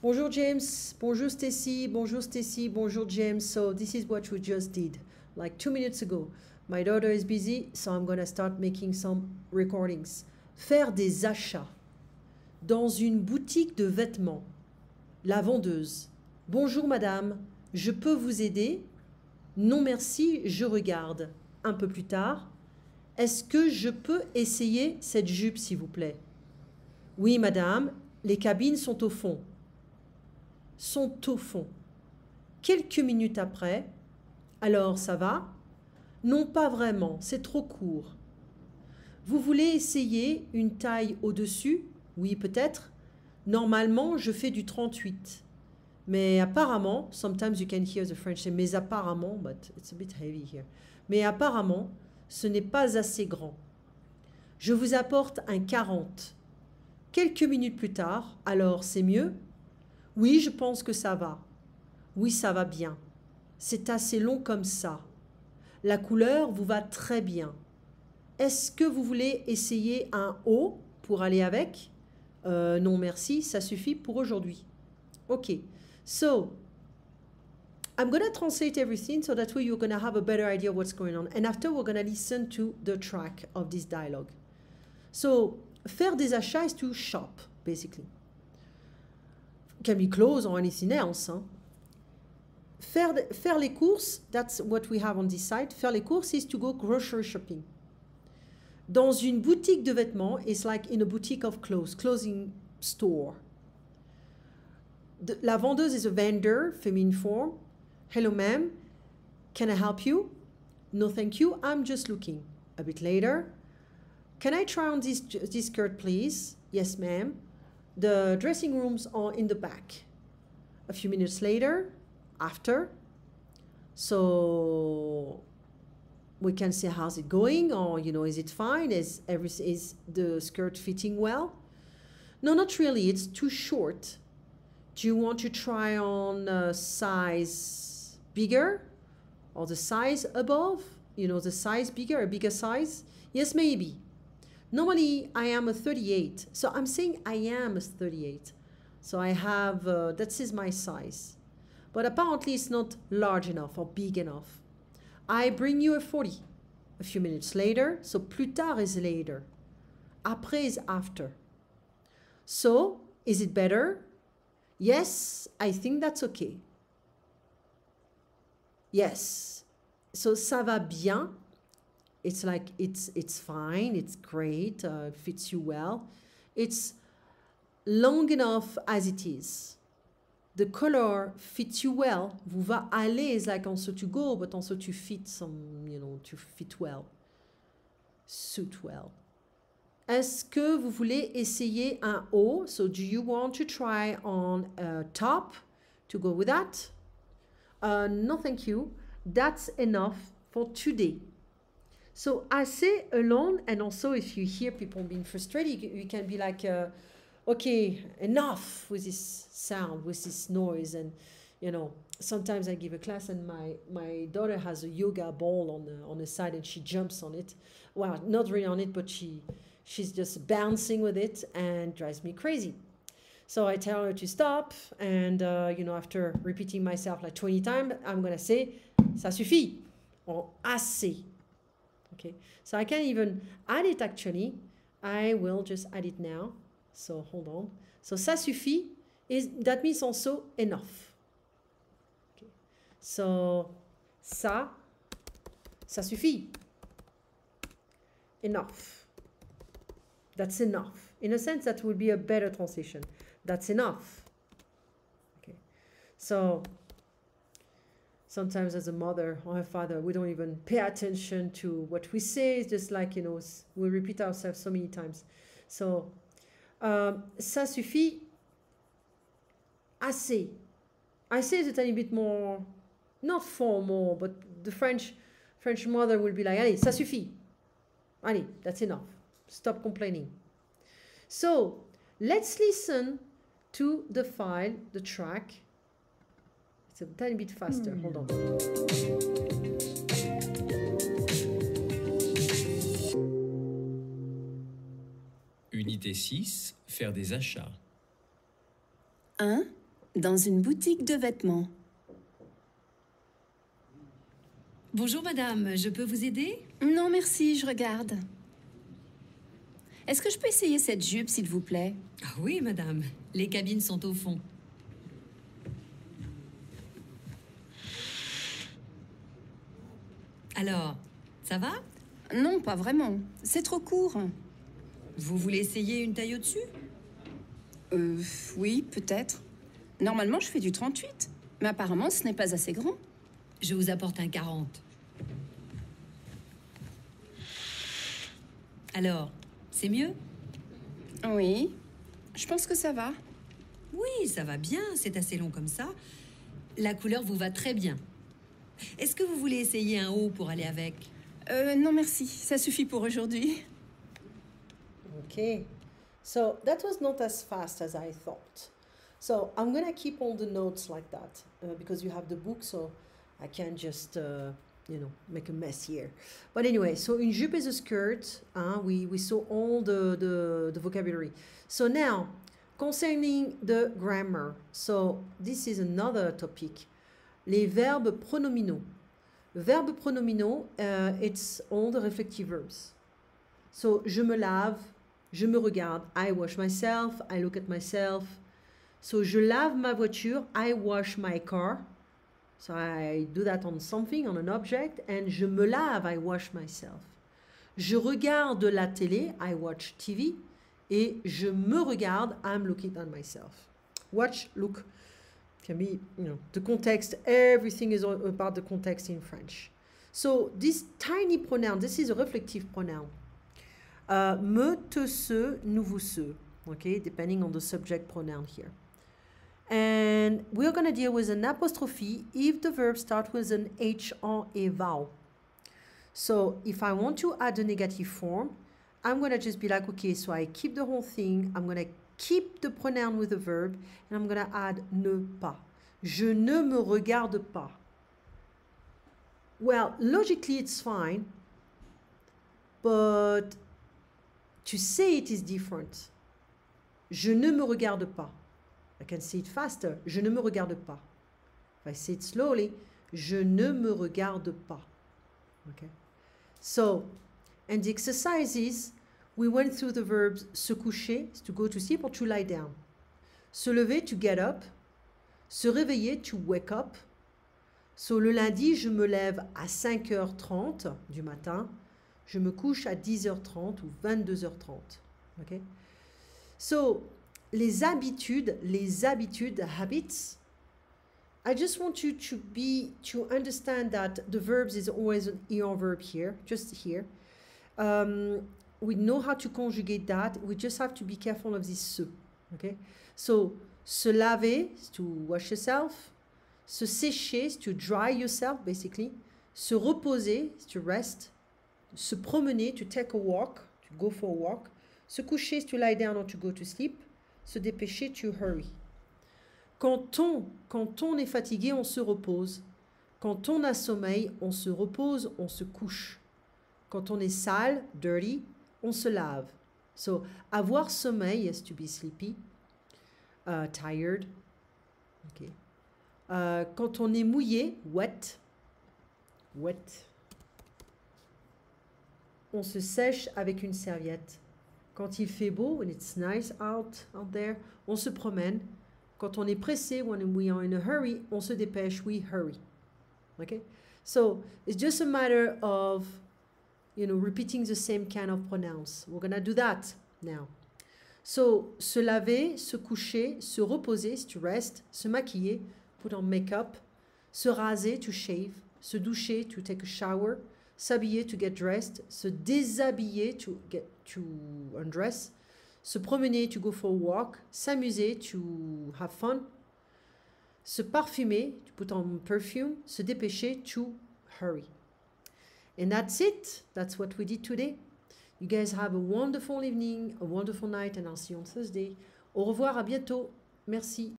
Bonjour James, bonjour Stacy, bonjour Stacy, bonjour James. So this is what we just did like two minutes ago. My daughter is busy, so I'm gonna start making some recordings. Faire des achats dans une boutique de vêtements. La vendeuse. Bonjour madame, je peux vous aider? Non merci, je regarde. Un peu plus tard. Est-ce que je peux essayer cette jupe s'il vous plaît? Oui madame, les cabines sont au fond sont au fond. Quelques minutes après, alors ça va? Non, pas vraiment, c'est trop court. Vous voulez essayer une taille au-dessus? Oui, peut-être. Normalement, je fais du 38. Mais apparemment, sometimes you can hear the French mais apparemment, but it's a bit heavy here. Mais apparemment, ce n'est pas assez grand. Je vous apporte un 40. Quelques minutes plus tard, alors c'est mieux oui, je pense que ça va. Oui, ça va bien. C'est assez long comme ça. La couleur vous va très bien. Est-ce que vous voulez essayer un haut pour aller avec? Euh, Non, merci, ça suffit pour aujourd'hui. Ok. So, I'm going to translate everything so that way you're going to have a better idea of what's going on. And after, we're going to listen to the track of this dialogue. So, faire des achats is to shop, basically. Can be clothes or anything else. Faire, faire les courses, that's what we have on this side. Faire les courses is to go grocery shopping. Dans une boutique de vêtements, it's like in a boutique of clothes, clothing store. De, la vendeuse is a vendor, feminine form. Hello, ma'am. Can I help you? No, thank you. I'm just looking. A bit later. Can I try on this, this skirt, please? Yes, ma'am. The dressing rooms are in the back. A few minutes later, after, so we can see how's it going or you know is it fine? Is every is the skirt fitting well? No not really. It's too short. Do you want to try on a size bigger or the size above? You know the size bigger a bigger size? Yes maybe Normally, I am a 38. So I'm saying I am a 38. So I have, uh, that is my size. But apparently it's not large enough or big enough. I bring you a 40 a few minutes later. So plus tard is later. Après is after. So is it better? Yes, I think that's okay. Yes. So ça va bien it's like it's it's fine it's great uh, fits you well. It's long enough as it is. The color fits you well. Vous va aller is like also to go but also to fit some you know to fit well. Suit well. Est-ce que vous voulez essayer un haut so do you want to try on a top to go with that? Uh, no thank you. That's enough for today so assez alone, and also if you hear people being frustrated, you, can be like, uh, okay, enough with this sound, with this noise, and you know. Sometimes I give a class and my, my daughter has a yoga ball on the on the side and she jumps on it. Well, not really on it, but she she's just bouncing with it and drives me crazy. So I tell her to stop, and uh, you know, after repeating myself like 20 times, I'm gonna say, "Ça suffit," or "assez." Okay, so I can even add it actually. I will just add it now. So hold on. So ça suffit is that means also enough. Okay. So ça, ça suffit. Enough. That's enough. In a sense, that would be a better translation. That's enough. Okay. So sometimes as a mother or a father, we don't even pay attention to what we say. It's just like, you know, we repeat ourselves so many times. So, um, ça suffit assez. I Assez is a tiny bit more, not formal, but the French French mother will be like, allez, ça suffit. Allez, that's enough. Stop complaining. So, let's listen to the file, the track, It's a tiny bit faster. Hold on. Unité 6, faire des achats. 1. Dans une boutique de vêtements. Bonjour madame, je peux vous aider? Non, merci, je regarde. Est-ce que je peux essayer cette jupe, s'il vous plaît? Ah oui madame, les cabines sont au fond. Alors, ça va? Non, pas vraiment. C'est trop court. Vous voulez essayer une taille au-dessus? Euh, oui, peut-être. Normalement, je fais du 38. Mais apparemment, ce n'est pas assez grand. Je vous apporte un 40. Alors, c'est mieux? Oui, je pense que ça va. Oui, ça va bien, c'est assez long comme ça. La couleur vous va très bien. Est-ce que vous voulez essayer un haut pour aller avec? Euh, non, merci. Ça suffit pour aujourd'hui. Okay, so that was not as fast as I thought. So I'm gonna keep all the notes like that uh, because you have the book, so I can't just uh, you know make a mess here. But anyway, so une jupe is a skirt. Hein, we we saw all the, the the vocabulary. So now concerning the grammar, so this is another topic. Les verbes pronominaux. Verbes pronominaux, uh, it's all the reflective verbs. So, je me lave, je me regarde. I wash myself, I look at myself. So, je lave ma voiture, I wash my car. So, I do that on something, on an object. And je me lave, I wash myself. Je regarde la télé, I watch TV. Et je me regarde, I'm looking at myself. Watch, look. Can be, you know, the context, everything is about the context in French. So, this tiny pronoun, this is a reflective pronoun. Uh, me, te, se, nous, vous, se. Okay, depending on the subject pronoun here. And we're going to deal with an apostrophe if the verb starts with an H or a vowel. So if I want to add a negative form, I'm going to just be like, okay, so I keep the whole thing. I'm going to keep the pronoun with the verb, and I'm going to add ne pas. Je ne me regarde pas. Well, logically it's fine, but to say it is different. Je ne me regarde pas. I can say it faster. Je ne me regarde pas. If I say it slowly, je ne me regarde pas. Okay. So, and the exercises, we went through the verbs se coucher, to go to sleep or to lie down. Se lever, to get up. Se réveiller, to wake up. So, le lundi, je me lève à 5h30 du matin. Je me couche à 10h30 ou 22h30. Okay? So, les habitudes, les habitudes, habits, I just want you to be, to understand that the verbs is always an ER verb here, just here. Um, we know how to conjugate that. We just have to be careful of this se. Okay? So, se laver is to wash yourself. Se sécher is to dry yourself, basically. Se reposer to rest. Se promener, to take a walk, to go for a walk. Se coucher is to lie down or to go to sleep. Se dépêcher, to hurry. Quand on, quand on est fatigué, on se repose. Quand on a sommeil, on se repose, on se couche. Quand on est sale, dirty, on se lave. So, avoir sommeil is to be sleepy, uh, tired. Okay. Uh, quand on est mouillé, wet, wet. On se sèche avec une serviette. Quand il fait beau, when it's nice out, out there, on se promène. Quand on est pressé, when we are in a hurry, on se dépêche, we hurry. Okay? So it's just a matter of, you know, repeating the same kind of pronouns. We're gonna do that now. So, se laver, se coucher, se reposer, to rest, se maquiller, put on makeup, se raser, to shave, se doucher, to take a shower, s'habiller, to get dressed, se déshabiller, to get to undress, se promener, to go for a walk, s'amuser, to have fun, se parfumer, to put on perfume, se dépêcher, to hurry. And that's it. That's what we did today. You guys have a wonderful evening, a wonderful night, and I'll see you on Thursday. Au revoir, à bientôt. Merci.